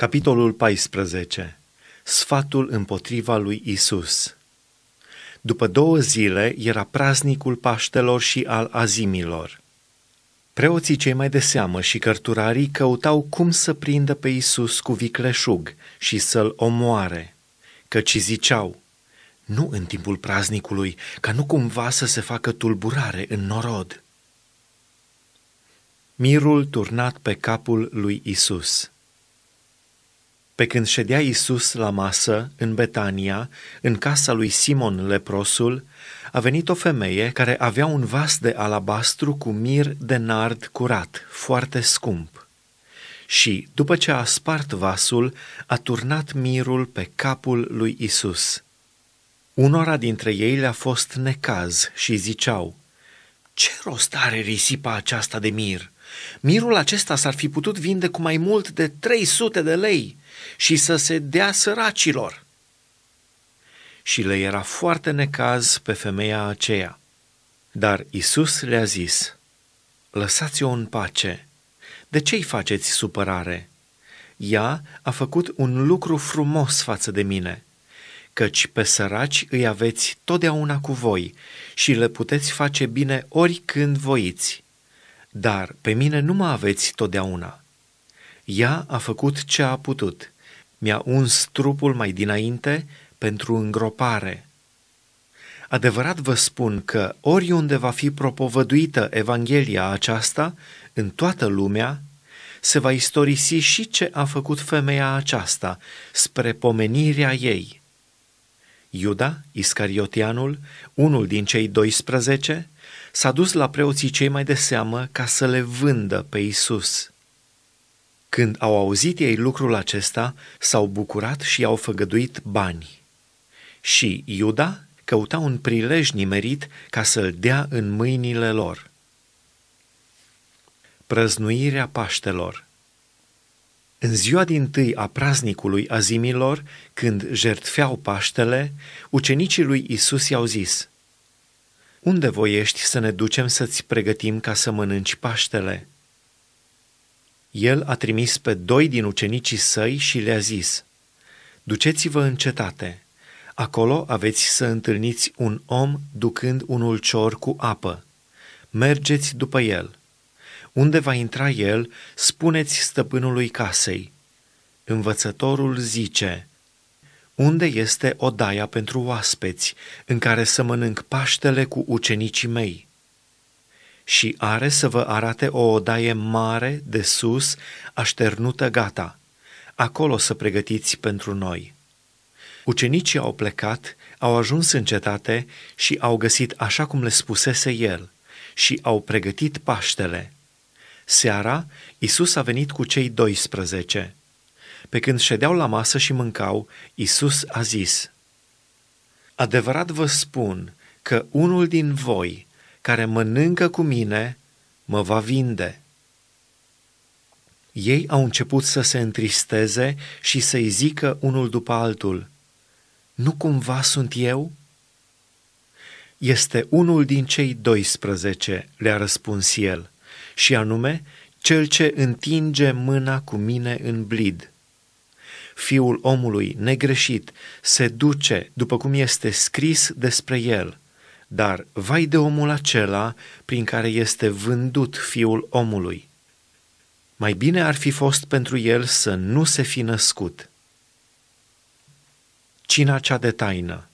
Capitolul 14. Sfatul împotriva lui Isus. După două zile era praznicul Paștelor și al azimilor. Preoții cei mai de seamă și cărturarii căutau cum să prindă pe Isus cu vicleșug și să-l omoare, căci ziceau, nu în timpul praznicului, ca nu cumva să se facă tulburare în norod. Mirul turnat pe capul lui Isus. Pe când ședea Isus la masă în Betania, în casa lui Simon leprosul, a venit o femeie care avea un vas de alabastru cu mir de nard curat, foarte scump. Și, după ce a spart vasul, a turnat mirul pe capul lui Isus. Unora dintre ei le-a fost necaz și ziceau, Ce rost are risipa aceasta de mir? Mirul acesta s-ar fi putut vinde cu mai mult de 300 de lei și să se dea săracilor. Și le era foarte necaz pe femeia aceea. Dar Isus le-a zis, Lăsați-o în pace. De ce-i faceți supărare? Ea a făcut un lucru frumos față de mine, căci pe săraci îi aveți totdeauna cu voi și le puteți face bine oricând voiți. Dar pe mine nu mă aveți totdeauna. Ea a făcut ce a putut mi-a uns trupul mai dinainte pentru îngropare. Adevărat vă spun că oriunde va fi propovăduită Evanghelia aceasta, în toată lumea, se va istorisi și ce a făcut femeia aceasta spre pomenirea ei. Iuda, Iscariotianul, unul din cei 12, s-a dus la preoții cei mai de seamă ca să le vândă pe Isus. Când au auzit ei lucrul acesta, s-au bucurat și au făgăduit bani. Și Iuda căuta un prilej nimerit ca să-l dea în mâinile lor. Prăznuirea Paștelor În ziua din tâi a praznicului azimilor, când jertfeau Paștele, ucenicii lui Isus i-au zis, Unde voiești să ne ducem să-ți pregătim ca să mănânci Paștele?" El a trimis pe doi din ucenicii săi și le-a zis, Duceți-vă în cetate, acolo aveți să întâlniți un om ducând un ulcior cu apă. Mergeți după el. Unde va intra el, spuneți stăpânului casei. Învățătorul zice, Unde este odaia pentru oaspeți, în care să mănânc paștele cu ucenicii mei?" și are să vă arate o odaie mare de sus, așternută gata. Acolo să pregătiți pentru noi. Ucenicii au plecat, au ajuns în cetate și au găsit așa cum le spusese el și au pregătit Paștele. Seara, Isus a venit cu cei 12. Pe când ședeau la masă și mâncau, Isus a zis, Adevărat vă spun că unul din voi, care mănâncă cu mine, mă va vinde. Ei au început să se întristeze și să-i zică unul după altul, Nu cumva sunt eu? Este unul din cei 12, le-a răspuns el, și anume cel ce întinge mâna cu mine în blid. Fiul omului negreșit se duce după cum este scris despre el – dar vai de omul acela prin care este vândut fiul omului. Mai bine ar fi fost pentru el să nu se fi născut. Cina cea de taină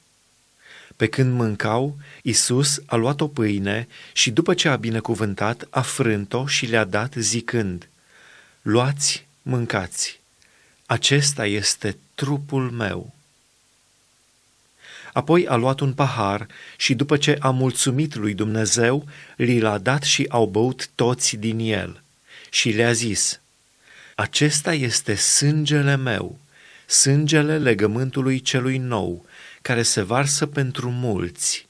Pe când mâncau, Isus a luat o pâine și după ce a binecuvântat, a frânt-o și le-a dat zicând, Luați, mâncați, acesta este trupul meu. Apoi a luat un pahar și după ce a mulțumit lui Dumnezeu, li l-a dat și au băut toți din el. Și le-a zis, Acesta este sângele meu, sângele legământului celui nou, care se varsă pentru mulți.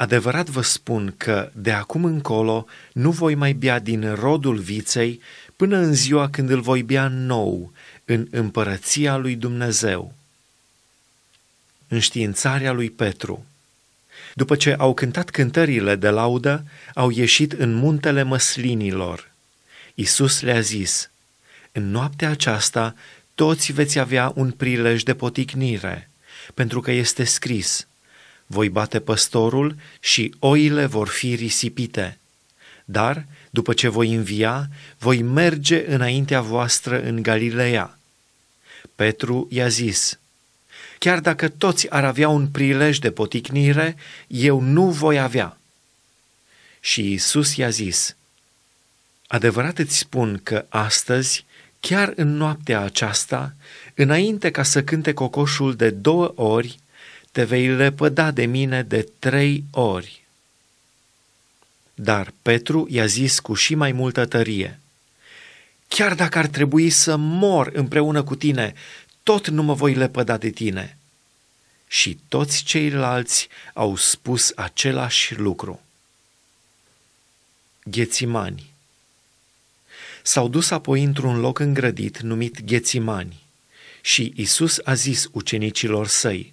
Adevărat vă spun că de acum încolo nu voi mai bea din rodul viței până în ziua când îl voi bea nou în împărăția lui Dumnezeu înștiințarea lui Petru. După ce au cântat cântările de laudă, au ieșit în muntele măslinilor. Isus le-a zis, În noaptea aceasta toți veți avea un prilej de poticnire, pentru că este scris, voi bate păstorul și oile vor fi risipite. Dar, după ce voi învia, voi merge înaintea voastră în Galileea. Petru i-a zis, chiar dacă toți ar avea un prilej de poticnire, eu nu voi avea. Și Isus i-a zis, adevărat îți spun că astăzi, chiar în noaptea aceasta, înainte ca să cânte cocoșul de două ori, te vei lepăda de mine de trei ori. Dar Petru i-a zis cu și mai multă tărie, Chiar dacă ar trebui să mor împreună cu tine, tot nu mă voi lepăda de tine. Și toți ceilalți au spus același lucru. Ghețimani S-au dus apoi într-un loc îngrădit numit Ghețimani și Isus a zis ucenicilor săi,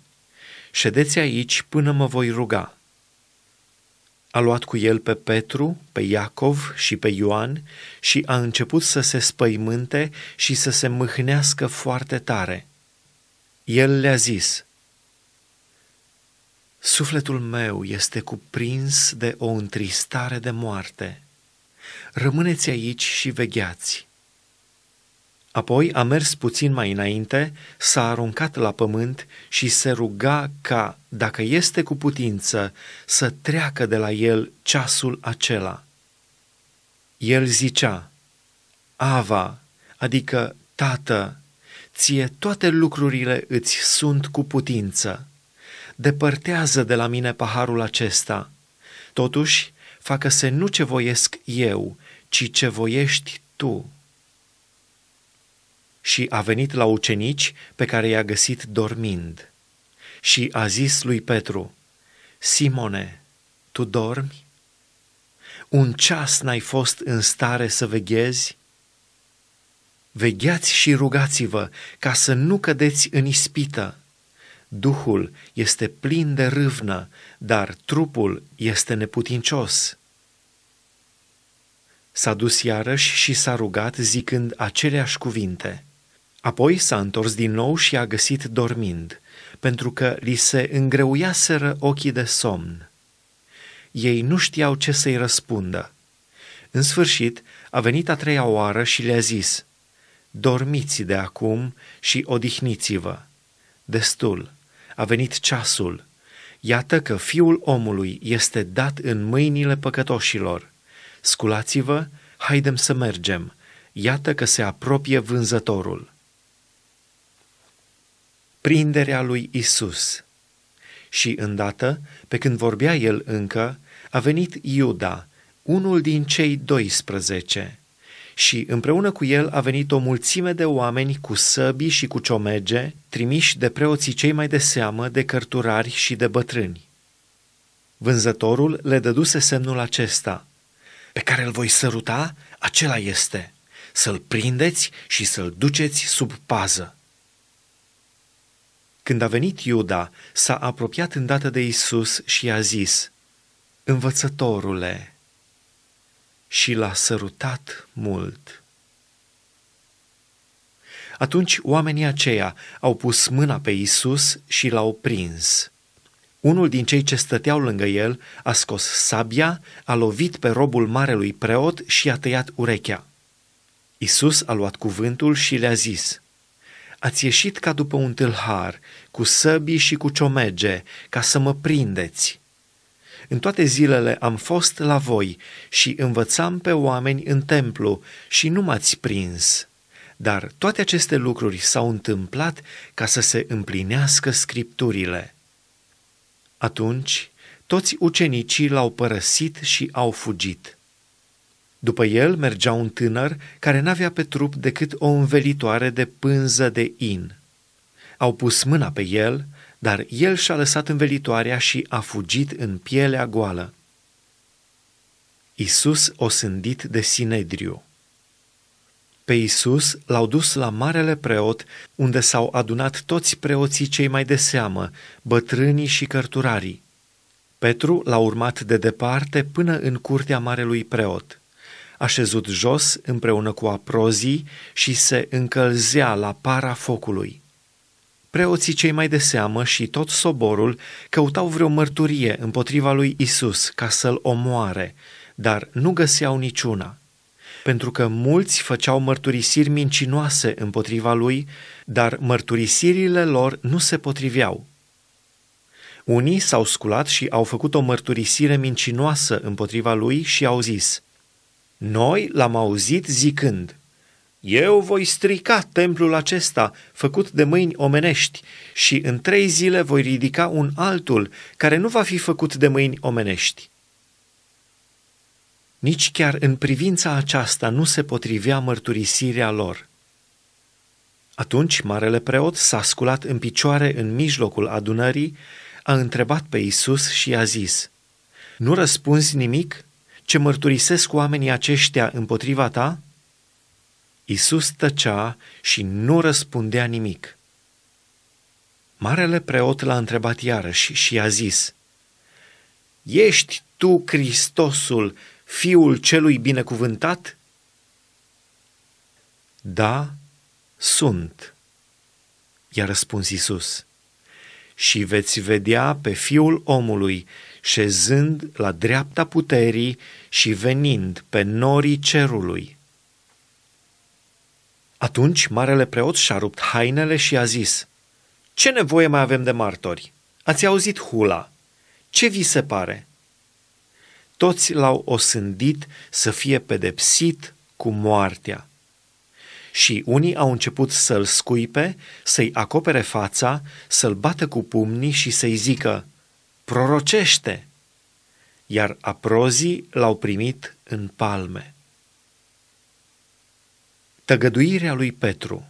Ședeți aici până mă voi ruga. A luat cu el pe Petru, pe Iacov și pe Ioan și a început să se spăimânte și să se mâhnească foarte tare. El le-a zis, Sufletul meu este cuprins de o întristare de moarte. Rămâneți aici și vegheați. Apoi a mers puțin mai înainte, s-a aruncat la pământ și se ruga ca, dacă este cu putință, să treacă de la el ceasul acela. El zicea, Ava, adică Tată, ție toate lucrurile îți sunt cu putință. Depărtează de la mine paharul acesta. Totuși, facă-se nu ce voiesc eu, ci ce voiești tu și a venit la ucenici pe care i-a găsit dormind. Și a zis lui Petru, Simone, tu dormi? Un ceas n-ai fost în stare să veghezi? Vegheați și rugați-vă ca să nu cădeți în ispită. Duhul este plin de râvnă, dar trupul este neputincios. S-a dus iarăși și s-a rugat zicând aceleași cuvinte – Apoi s-a întors din nou și a găsit dormind, pentru că li se îngreuiaseră ochii de somn. Ei nu știau ce să-i răspundă. În sfârșit, a venit a treia oară și le-a zis, Dormiți de acum și odihniți-vă. Destul, a venit ceasul. Iată că fiul omului este dat în mâinile păcătoșilor. Sculați-vă, haidem să mergem. Iată că se apropie vânzătorul prinderea lui Isus. Și îndată, pe când vorbea el încă, a venit Iuda, unul din cei 12, și împreună cu el a venit o mulțime de oameni cu săbii și cu ciomege, trimiși de preoții cei mai de seamă, de cărturari și de bătrâni. Vânzătorul le dăduse semnul acesta, pe care îl voi săruta, acela este, să-l prindeți și să-l duceți sub pază. Când a venit Iuda, s-a apropiat îndată de Isus și a zis, Învățătorule, și l-a sărutat mult. Atunci oamenii aceia au pus mâna pe Isus și l-au prins. Unul din cei ce stăteau lângă el a scos sabia, a lovit pe robul marelui preot și a tăiat urechea. Isus a luat cuvântul și le-a zis – Ați ieșit ca după un tâlhar, cu săbii și cu ciomege, ca să mă prindeți. În toate zilele am fost la voi și învățam pe oameni în templu și nu m-ați prins. Dar toate aceste lucruri s-au întâmplat ca să se împlinească scripturile. Atunci, toți ucenicii l-au părăsit și au fugit. După el mergea un tânăr care n-avea pe trup decât o învelitoare de pânză de in. Au pus mâna pe el, dar el și-a lăsat învelitoarea și a fugit în pielea goală. Isus osândit de Sinedriu Pe Isus l-au dus la marele preot, unde s-au adunat toți preoții cei mai de seamă, bătrânii și cărturarii. Petru l-a urmat de departe până în curtea marelui preot. Așezut jos împreună cu aprozii și se încălzea la para focului. Preoții cei mai de seamă și tot soborul căutau vreo mărturie împotriva lui Isus ca să-l omoare, dar nu găseau niciuna. Pentru că mulți făceau mărturisiri mincinoase împotriva lui, dar mărturisirile lor nu se potriveau. Unii s-au sculat și au făcut o mărturisire mincinoasă împotriva lui și au zis, Noi l-am auzit zicând, Eu voi strica templul acesta, făcut de mâini omenești, și în trei zile voi ridica un altul, care nu va fi făcut de mâini omenești. Nici chiar în privința aceasta nu se potrivea mărturisirea lor. Atunci marele preot s-a sculat în picioare în mijlocul adunării a întrebat pe Isus și i-a zis, Nu răspunzi nimic? Ce mărturisesc oamenii aceștia împotriva ta? Isus tăcea și nu răspundea nimic. Marele preot l-a întrebat iarăși și i-a zis, Ești tu Hristosul, Fiul celui binecuvântat? Da, sunt, i-a răspuns Isus și veți vedea pe Fiul omului șezând la dreapta puterii și venind pe norii cerului. Atunci marele preot și-a rupt hainele și a zis, Ce nevoie mai avem de martori? Ați auzit hula. Ce vi se pare? Toți l-au osândit să fie pedepsit cu moartea și unii au început să-l scuipe, să-i acopere fața, să-l bată cu pumnii și să-i zică, prorocește! Iar aprozii l-au primit în palme. Tăgăduirea lui Petru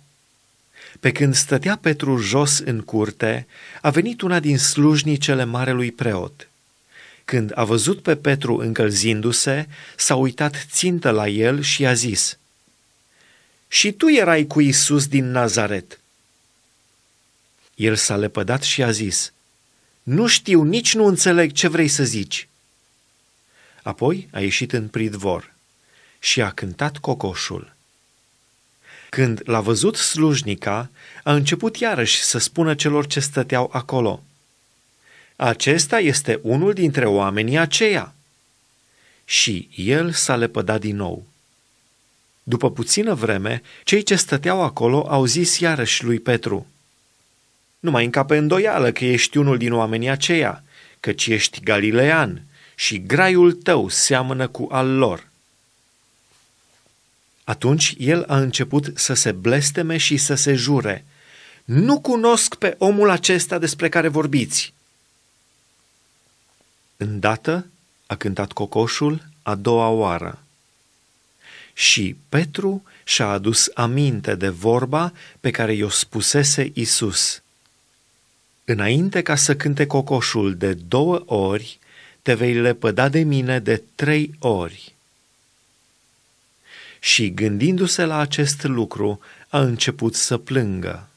Pe când stătea Petru jos în curte, a venit una din slujnicele marelui preot. Când a văzut pe Petru încălzindu-se, s-a uitat țintă la el și a zis – și tu erai cu Isus din Nazaret. El s-a lepădat și a zis, Nu știu, nici nu înțeleg ce vrei să zici. Apoi a ieșit în pridvor și a cântat cocoșul. Când l-a văzut slujnica, a început iarăși să spună celor ce stăteau acolo. Acesta este unul dintre oamenii aceia. Și el s-a lepădat din nou. După puțină vreme, cei ce stăteau acolo au zis iarăși lui Petru, Nu mai încape îndoială că ești unul din oamenii aceia, căci ești galilean și graiul tău seamănă cu al lor. Atunci el a început să se blesteme și să se jure, Nu cunosc pe omul acesta despre care vorbiți. Îndată a cântat cocoșul a doua oară. Și Petru și-a adus aminte de vorba pe care i-o spusese Isus. Înainte ca să cânte cocoșul de două ori, te vei lepăda de mine de trei ori. Și gândindu-se la acest lucru, a început să plângă.